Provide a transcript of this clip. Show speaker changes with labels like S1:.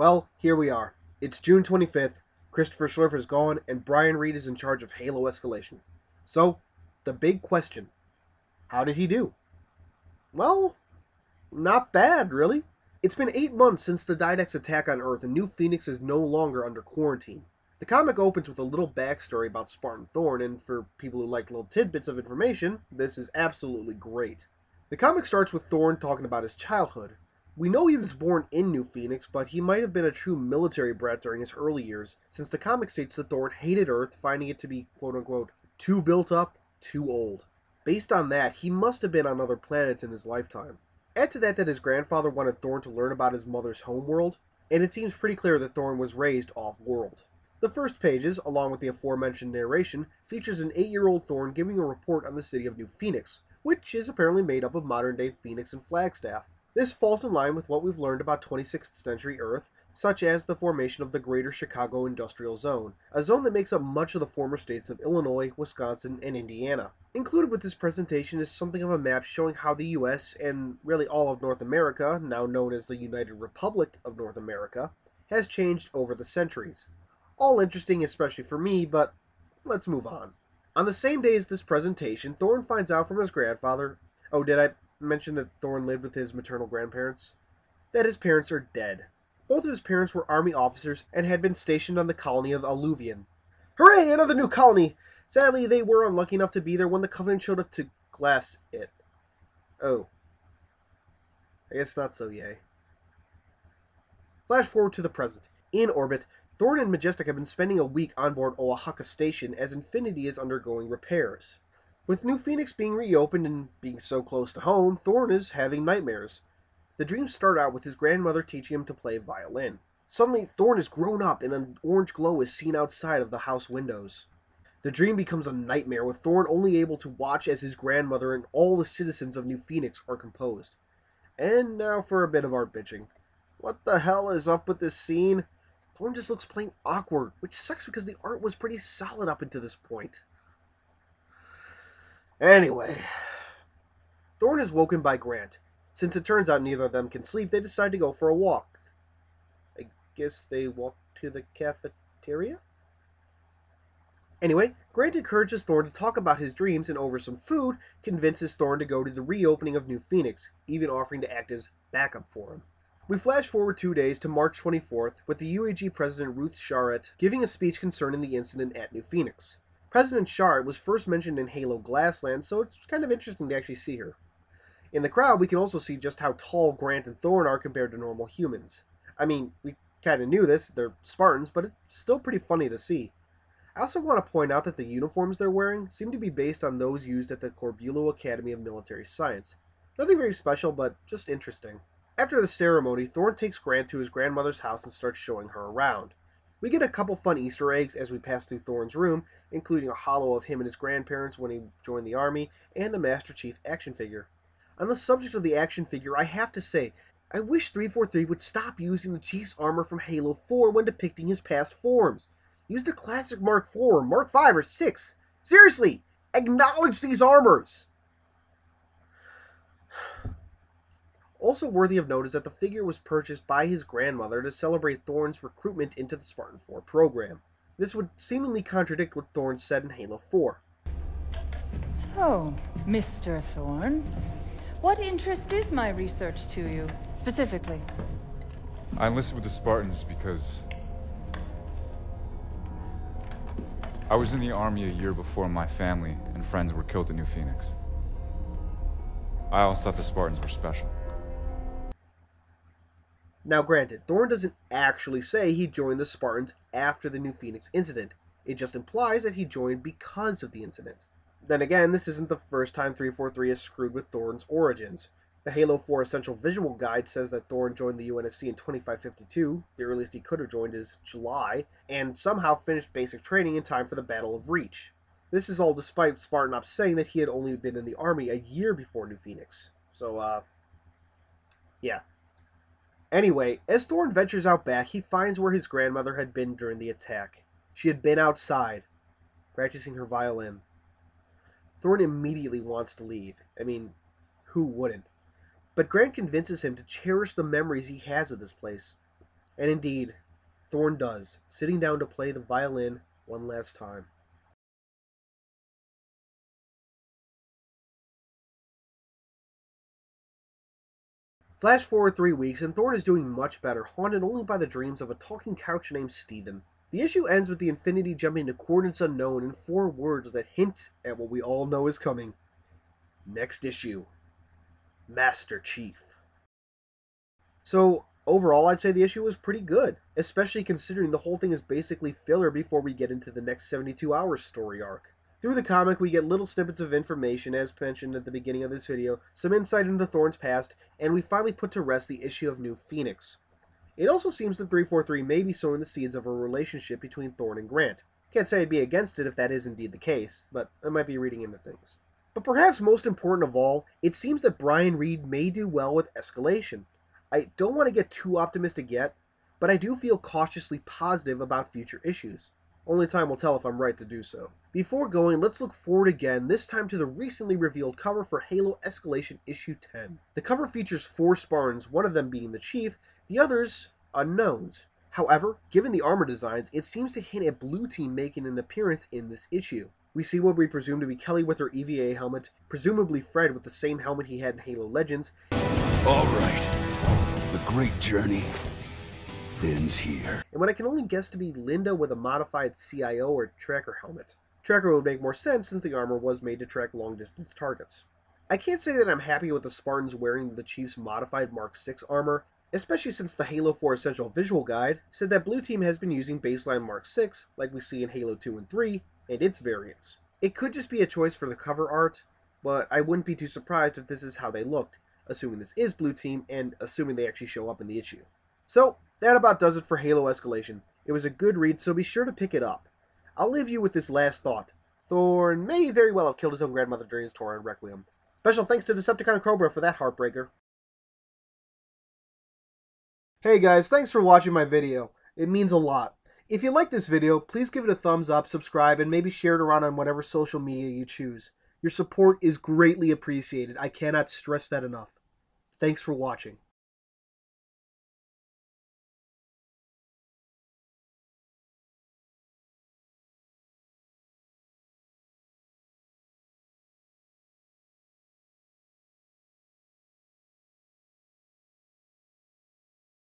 S1: Well, here we are. It's June 25th, Christopher Schlerf is gone, and Brian Reed is in charge of Halo Escalation. So, the big question how did he do? Well, not bad, really. It's been eight months since the Didact's attack on Earth, and New Phoenix is no longer under quarantine. The comic opens with a little backstory about Spartan Thorn, and for people who like little tidbits of information, this is absolutely great. The comic starts with Thorn talking about his childhood. We know he was born in New Phoenix, but he might have been a true military brat during his early years, since the comic states that Thorn hated Earth, finding it to be quote unquote too built up, too old. Based on that, he must have been on other planets in his lifetime. Add to that that his grandfather wanted Thorn to learn about his mother's homeworld, and it seems pretty clear that Thorn was raised off world. The first pages, along with the aforementioned narration, features an eight year old Thorn giving a report on the city of New Phoenix, which is apparently made up of modern day Phoenix and Flagstaff. This falls in line with what we've learned about 26th century Earth, such as the formation of the Greater Chicago Industrial Zone, a zone that makes up much of the former states of Illinois, Wisconsin, and Indiana. Included with this presentation is something of a map showing how the US, and really all of North America, now known as the United Republic of North America, has changed over the centuries. All interesting, especially for me, but let's move on. On the same day as this presentation, Thorn finds out from his grandfather. Oh, did I mention that Thorn lived with his maternal grandparents? That his parents are dead. Both of his parents were army officers and had been stationed on the colony of Alluvian. Hooray, another new colony! Sadly, they were unlucky enough to be there when the Covenant showed up to glass it. Oh. I guess not so yay. Flash forward to the present. In orbit, Thorn and Majestic have been spending a week on board Oaxaca Station as Infinity is undergoing repairs. With New Phoenix being reopened and being so close to home, Thorn is having nightmares. The dreams start out with his grandmother teaching him to play violin. Suddenly, Thorn is grown up and an orange glow is seen outside of the house windows. The dream becomes a nightmare, with Thorn only able to watch as his grandmother and all the citizens of New Phoenix are composed. And now for a bit of art bitching. What the hell is up with this scene? Thorn just looks plain awkward, which sucks because the art was pretty solid up until this point. Anyway, Thorn is woken by Grant. Since it turns out neither of them can sleep, they decide to go for a walk. I guess they walk to the cafeteria? Anyway, Grant encourages Thorn to talk about his dreams and over some food convinces Thorn to go to the reopening of New Phoenix, even offering to act as backup for him. We flash forward two days to March 24th with the UEG President Ruth Charet giving a speech concerning the incident at New Phoenix. President Shard was first mentioned in Halo Glassland, so it's kind of interesting to actually see her. In the crowd, we can also see just how tall Grant and Thorn are compared to normal humans. I mean, we kind of knew this, they're Spartans, but it's still pretty funny to see. I also want to point out that the uniforms they're wearing seem to be based on those used at the Corbulo Academy of Military Science. Nothing very special, but just interesting. After the ceremony, Thorn takes Grant to his grandmother's house and starts showing her around. We get a couple fun Easter eggs as we pass through Thorn's room, including a holo of him and his grandparents when he joined the army, and a Master Chief action figure. On the subject of the action figure, I have to say, I wish 343 would stop using the Chief's armor from Halo 4 when depicting his past forms. Use the classic Mark 4, Mark 5, or 6. Seriously, acknowledge these armors! Also worthy of note is that the figure was purchased by his grandmother to celebrate Thorn's recruitment into the Spartan 4 program. This would seemingly contradict what Thorn said in Halo 4.
S2: So, Mr. Thorn, what interest is my research to you, specifically?
S3: I enlisted with the Spartans because... I was in the army a year before my family and friends were killed in New Phoenix. I always thought the Spartans were special.
S1: Now, granted, Thorn doesn't actually say he joined the Spartans after the New Phoenix incident. It just implies that he joined because of the incident. Then again, this isn't the first time 343 has screwed with Thorn's origins. The Halo 4 Essential Visual Guide says that Thorn joined the UNSC in 2552, the earliest he could have joined is July, and somehow finished basic training in time for the Battle of Reach. This is all despite Spartan Ops saying that he had only been in the Army a year before New Phoenix. So, uh, yeah. Anyway, as Thorn ventures out back, he finds where his grandmother had been during the attack. She had been outside, practicing her violin. Thorn immediately wants to leave. I mean, who wouldn't? But Grant convinces him to cherish the memories he has of this place. And indeed, Thorn does, sitting down to play the violin one last time. Flash forward three weeks, and Thorn is doing much better, haunted only by the dreams of a talking couch named Steven. The issue ends with the Infinity jumping to coordinates unknown in four words that hint at what we all know is coming. Next issue Master Chief. So, overall, I'd say the issue was pretty good, especially considering the whole thing is basically filler before we get into the next 72 hours story arc. Through the comic, we get little snippets of information, as mentioned at the beginning of this video, some insight into Thorn's past, and we finally put to rest the issue of New Phoenix. It also seems that 343 may be sowing the seeds of a relationship between Thorn and Grant. Can't say I'd be against it if that is indeed the case, but I might be reading into things. But perhaps most important of all, it seems that Brian Reed may do well with escalation. I don't want to get too optimistic yet, but I do feel cautiously positive about future issues. Only time will tell if I'm right to do so. Before going, let's look forward again, this time to the recently revealed cover for Halo Escalation Issue 10. The cover features four Spartans, one of them being the Chief, the others unknowns. However, given the armor designs, it seems to hint at Blue Team making an appearance in this issue. We see what we presume to be Kelly with her EVA helmet, presumably Fred with the same helmet he had in Halo Legends.
S4: All right. The great journey ends here.
S1: And what I can only guess to be Linda with a modified CIO or tracker helmet. Tracker would make more sense since the armor was made to track long distance targets. I can't say that I'm happy with the Spartans wearing the Chief's modified Mark 6 armor, especially since the Halo 4 Essential Visual Guide said that Blue Team has been using baseline Mark 6, like we see in Halo 2 and 3, and its variants. It could just be a choice for the cover art, but I wouldn't be too surprised if this is how they looked, assuming this is Blue Team and assuming they actually show up in the issue. So, that about does it for Halo Escalation. It was a good read, so be sure to pick it up. I'll leave you with this last thought. Thorn may very well have killed his own grandmother during his tour on Requiem. Special thanks to Decepticon Cobra for that heartbreaker. Hey guys, thanks for watching my video. It means a lot. If you like this video, please give it a thumbs up, subscribe, and maybe share it around on whatever social media you choose. Your support is greatly appreciated. I cannot stress that enough. Thanks for watching.